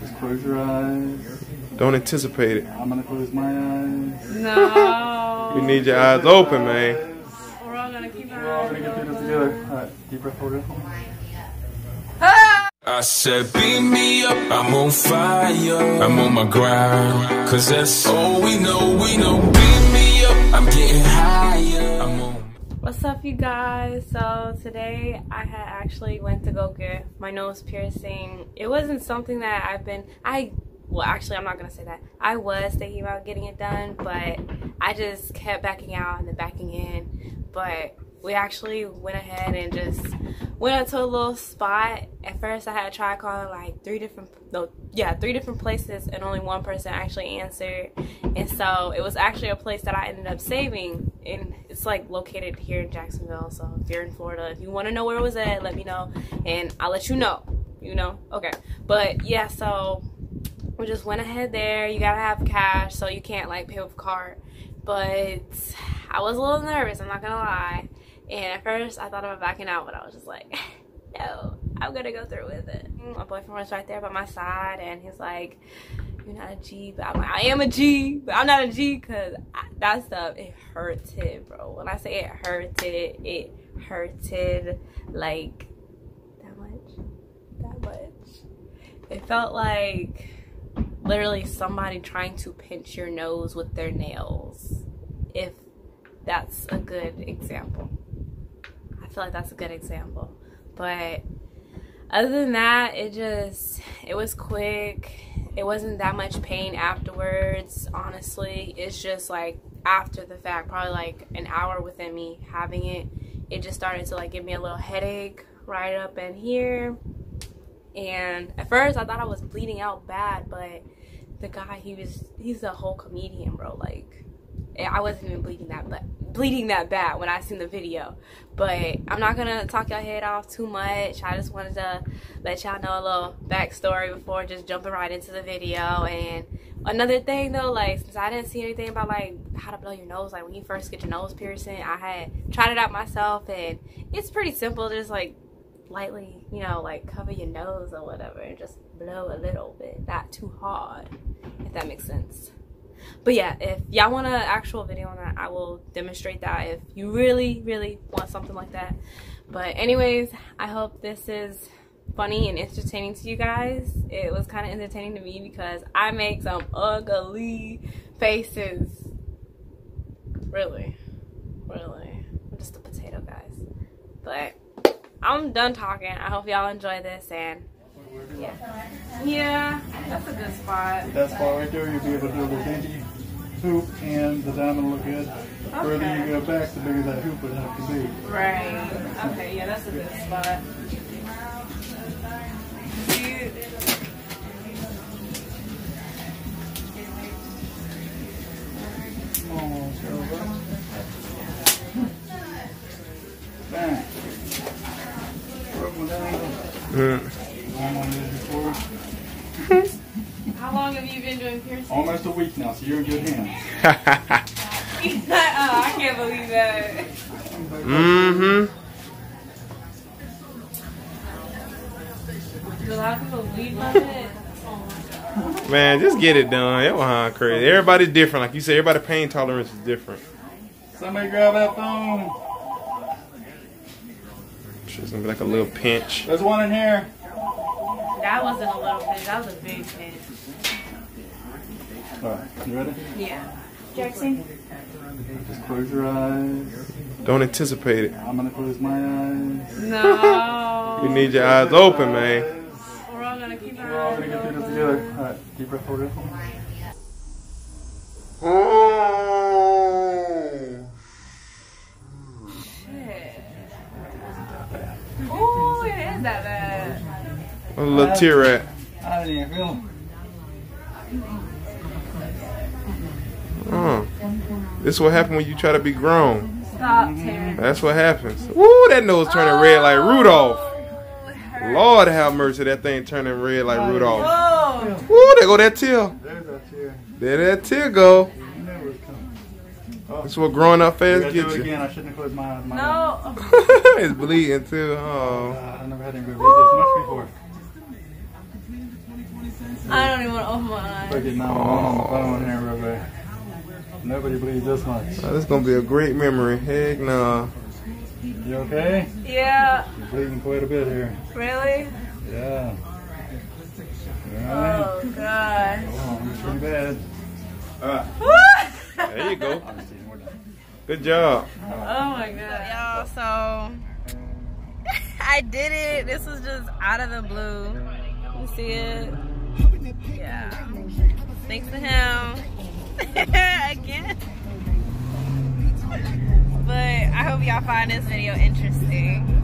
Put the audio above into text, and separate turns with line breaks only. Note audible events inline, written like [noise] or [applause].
Just close your eyes.
Don't anticipate it.
I'm gonna close my eyes.
No.
You need your eyes open, man.
We're all gonna keep
We're all gonna get through this together. Alright, deep breath, hold it.
I said, beat me up, I'm on fire. I'm on my grind. Cause that's all we know, we know. Beat me up, I'm getting higher. I'm on.
What's up you guys? So today I had actually went to go get my nose piercing. It wasn't something that I've been I well actually I'm not gonna say that. I was thinking about getting it done but I just kept backing out and then backing in. But we actually went ahead and just went up to a little spot. At first I had try calling like three different no yeah, three different places and only one person actually answered. And so it was actually a place that I ended up saving and it's like located here in Jacksonville. So if you're in Florida, if you want to know where it was at, let me know and I'll let you know. You know? Okay. But yeah, so we just went ahead there. You gotta have cash, so you can't like pay with card. But I was a little nervous, I'm not gonna lie. And at first I thought about backing out, but I was just like, [laughs] no, I'm gonna go through with it. My boyfriend was right there by my side, and he's like, you're not a G, but I'm like, I am a G, but I'm not a G because that stuff, it hurted, bro. When I say it hurted, it hurted like that much, that much. It felt like literally somebody trying to pinch your nose with their nails, if that's a good example. Feel like that's a good example. But other than that, it just, it was quick. It wasn't that much pain afterwards, honestly. It's just like after the fact, probably like an hour within me having it, it just started to like give me a little headache right up in here. And at first I thought I was bleeding out bad, but the guy, he was, he's a whole comedian, bro. Like, Eh, I wasn't even bleeding that but bleeding that bad when I seen the video. But I'm not gonna talk your head off too much. I just wanted to let y'all know a little backstory before just jumping right into the video. And another thing though, like since I didn't see anything about like how to blow your nose, like when you first get your nose piercing, I had tried it out myself and it's pretty simple, just like lightly, you know, like cover your nose or whatever and just blow a little bit, not too hard, if that makes sense but yeah if y'all want an actual video on that i will demonstrate that if you really really want something like that. But anyways i hope this is funny and entertaining to you guys. It was kind of entertaining to me because i make some ugly faces. Really really. I'm just a potato guys. But i'm done talking. I hope y'all enjoy this and yeah yeah that's a good spot
That spot right there, you'll be able to do a little dainty hoop and the diamond will look good. The further you go back, the bigger that hoop would have to be.
Right. Okay, yeah, that's a good spot. Cute.
Almost over. Bang. Rub one down.
Mm.
One on this before.
How long have you been doing piercing?
Almost a week now, so you're in good hands. [laughs]
oh, I can't believe that.
mm-hmm.
Do a lot of people bleed by it?
Man, just get it done. It was huh, crazy. Everybody's different. Like you said, everybody's pain tolerance is different.
Somebody grab that phone.
It's gonna be like a little pinch.
There's one in here.
That wasn't a little pinch, that was a big pinch.
Alright, you ready?
Yeah. Jackson?
Just close your eyes.
Don't anticipate it.
I'm gonna close my eyes.
No.
You need your eyes open, man.
We're all gonna keep our eyes open.
We're all
our
gonna
eyes
get through this
open.
together. Alright, deep breath, hold it.
Shit. Ooh, it is that bad.
A little tear rat.
I didn't feel it.
Uh, this is what happens when you try to be grown.
Stop, Terrence.
That's what happens. Woo, that nose turning red like Rudolph. Lord have mercy, that thing turning red like Rudolph.
Oh,
Woo, there go that tear.
There's that tear.
There that tear go.
You knew it was coming.
That's what growing up
I
fast
gotta do
gets
it
you.
again. I shouldn't have closed my eyes. My
no. [laughs]
it's bleeding too. Oh.
God, I never had him bleed this much before.
I don't even want to open my eyes.
Quick get 911 on the phone here real quick. Nobody bleeds this much.
Oh, this is gonna be a great memory. Heck nah.
You okay?
Yeah,
You're bleeding quite a bit here.
really?
Yeah. Oh, Alright.
Oh, God.
Oh, it's pretty bad.
There you go. Good job.
Oh my god. Y'all, so [laughs] I did it. This was just out of the blue. You see it? Yeah. Thanks to him. [laughs] Again. But I hope y'all find this video interesting.